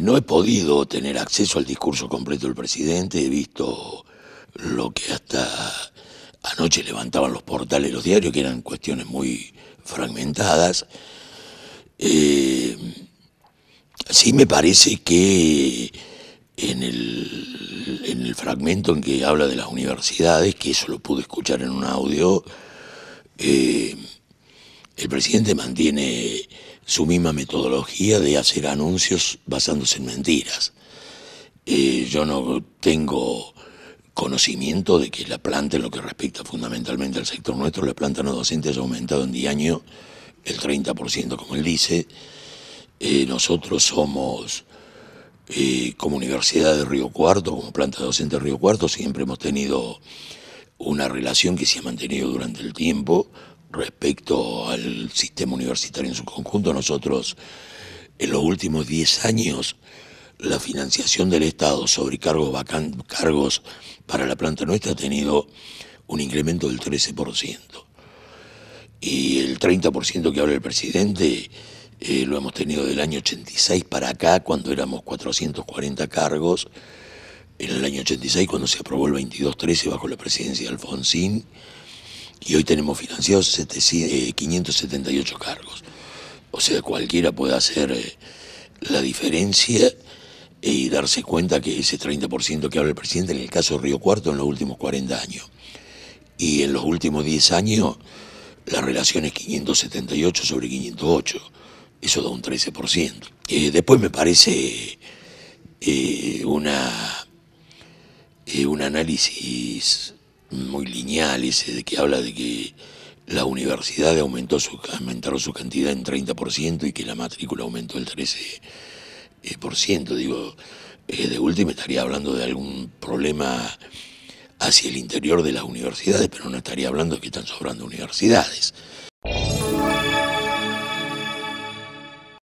No he podido tener acceso al discurso completo del presidente, he visto lo que hasta anoche levantaban los portales los diarios, que eran cuestiones muy fragmentadas. Eh, sí me parece que en el, en el fragmento en que habla de las universidades, que eso lo pude escuchar en un audio, eh, el presidente mantiene su misma metodología de hacer anuncios basándose en mentiras. Eh, yo no tengo conocimiento de que la planta, en lo que respecta fundamentalmente al sector nuestro, la planta no docente haya aumentado en día año el 30%, como él dice. Eh, nosotros somos, eh, como Universidad de Río Cuarto, como planta docente de Río Cuarto, siempre hemos tenido una relación que se ha mantenido durante el tiempo respecto al sistema universitario en su conjunto. Nosotros, en los últimos 10 años, la financiación del Estado sobre cargos, cargos para la planta nuestra ha tenido un incremento del 13%. Y el 30% que habla el presidente eh, lo hemos tenido del año 86 para acá, cuando éramos 440 cargos. En el año 86, cuando se aprobó el 2213 bajo la presidencia de Alfonsín, y hoy tenemos financiados 578 eh, cargos. O sea, cualquiera puede hacer eh, la diferencia y darse cuenta que ese 30% que habla el presidente, en el caso de Río Cuarto, en los últimos 40 años. Y en los últimos 10 años, la relación es 578 sobre 508. Eso da un 13%. Eh, después me parece una, un análisis muy lineal ese de que habla de que la universidad aumentó su, aumentaron su cantidad en 30% y que la matrícula aumentó el 13%. Eh, digo, eh, de última estaría hablando de algún problema hacia el interior de las universidades, pero no estaría hablando de que están sobrando universidades.